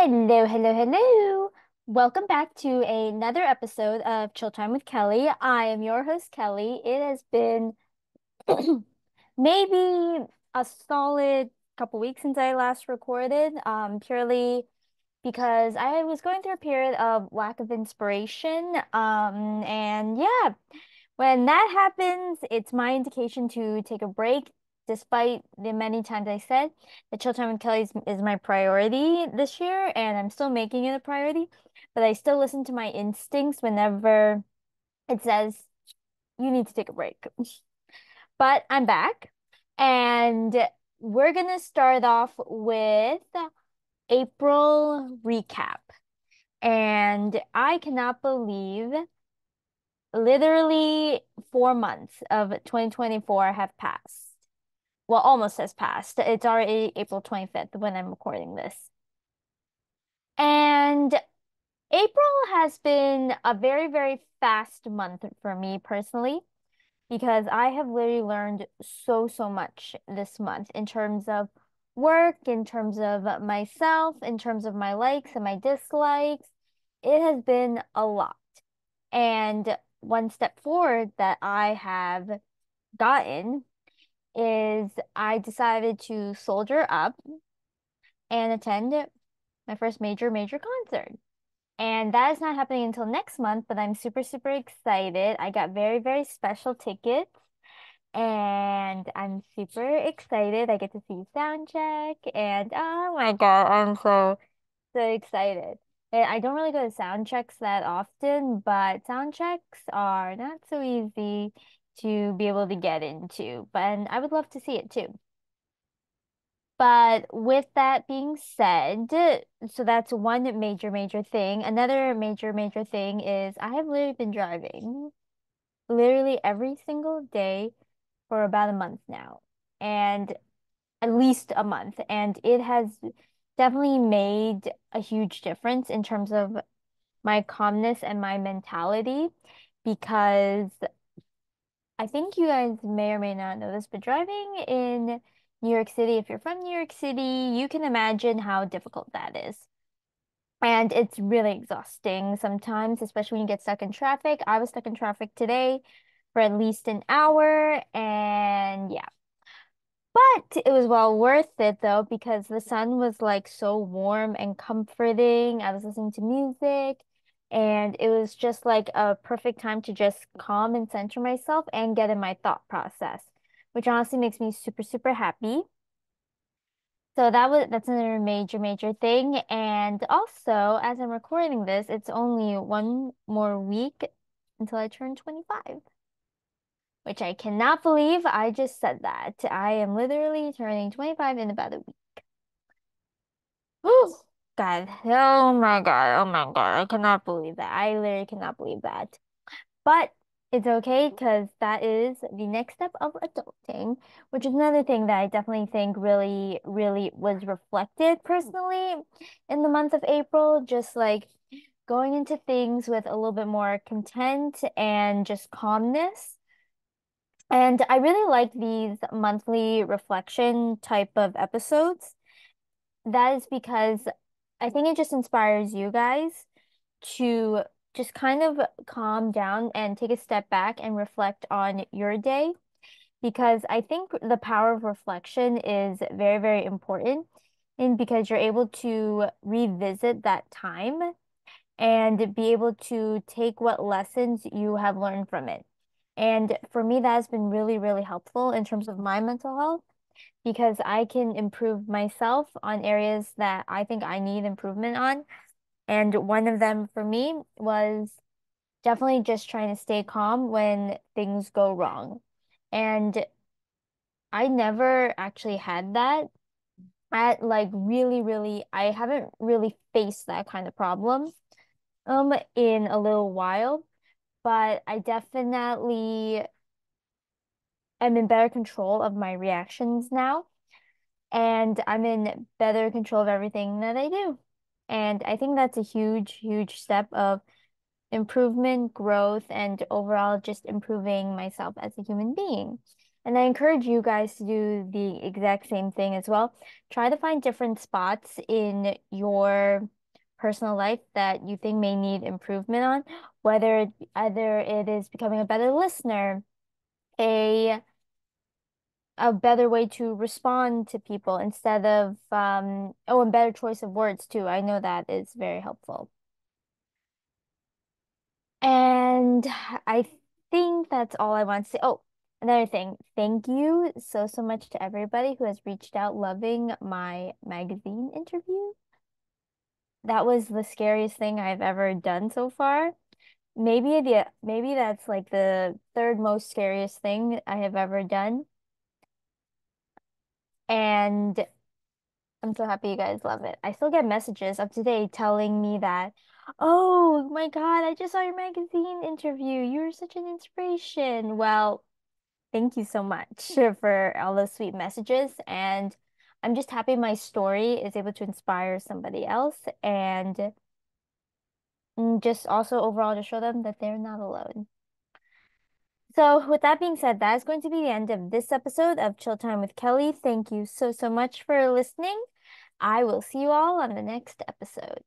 Hello, hello, hello. Welcome back to another episode of Chill Time with Kelly. I am your host, Kelly. It has been maybe a solid couple weeks since I last recorded, um, purely because I was going through a period of lack of inspiration. Um, and yeah, when that happens, it's my indication to take a break despite the many times I said that Chill Time with Kelly is, is my priority this year, and I'm still making it a priority, but I still listen to my instincts whenever it says you need to take a break. But I'm back, and we're gonna start off with April recap. And I cannot believe literally four months of 2024 have passed well, almost has passed. It's already April 25th when I'm recording this. And April has been a very, very fast month for me personally because I have literally learned so, so much this month in terms of work, in terms of myself, in terms of my likes and my dislikes. It has been a lot. And one step forward that I have gotten is I decided to soldier up and attend my first major, major concert. And that is not happening until next month, but I'm super, super excited. I got very, very special tickets and I'm super excited. I get to see Soundcheck and oh my God, I'm so, so excited. And I don't really go to sound checks that often, but sound checks are not so easy to be able to get into, but and I would love to see it too. But with that being said, so that's one major, major thing. Another major, major thing is I have literally been driving literally every single day for about a month now, and at least a month. And it has definitely made a huge difference in terms of my calmness and my mentality because I think you guys may or may not know this, but driving in New York City, if you're from New York City, you can imagine how difficult that is. And it's really exhausting sometimes, especially when you get stuck in traffic. I was stuck in traffic today for at least an hour, and yeah. But it was well worth it though, because the sun was like so warm and comforting. I was listening to music. And it was just like a perfect time to just calm and center myself and get in my thought process, which honestly makes me super, super happy. So that was that's another major, major thing. And also, as I'm recording this, it's only one more week until I turn 25, which I cannot believe I just said that. I am literally turning 25 in about a week. God. Oh my God. Oh my God. I cannot believe that. I literally cannot believe that. But it's okay because that is the next step of adulting, which is another thing that I definitely think really, really was reflected personally in the month of April. Just like going into things with a little bit more content and just calmness. And I really like these monthly reflection type of episodes. That is because I think it just inspires you guys to just kind of calm down and take a step back and reflect on your day because I think the power of reflection is very, very important and because you're able to revisit that time and be able to take what lessons you have learned from it. And for me, that has been really, really helpful in terms of my mental health because I can improve myself on areas that I think I need improvement on. And one of them for me was definitely just trying to stay calm when things go wrong. And I never actually had that. I like really, really, I haven't really faced that kind of problem um in a little while, but I definitely am in better control of my reactions now, and I'm in better control of everything that I do. And I think that's a huge, huge step of improvement, growth, and overall just improving myself as a human being. And I encourage you guys to do the exact same thing as well. Try to find different spots in your personal life that you think may need improvement on, whether it, either it is becoming a better listener, a a better way to respond to people instead of um oh, and better choice of words too. I know that is very helpful. And I think that's all I want to say. Oh, another thing. Thank you so, so much to everybody who has reached out loving my magazine interview. That was the scariest thing I've ever done so far. Maybe the maybe that's like the third most scariest thing I have ever done. And I'm so happy you guys love it. I still get messages up to date telling me that, oh my God, I just saw your magazine interview. You're such an inspiration. Well, thank you so much for all those sweet messages. And I'm just happy my story is able to inspire somebody else and mm, just also overall to show them that they're not alone. So, with that being said, that is going to be the end of this episode of Chill Time with Kelly. Thank you so, so much for listening. I will see you all on the next episode.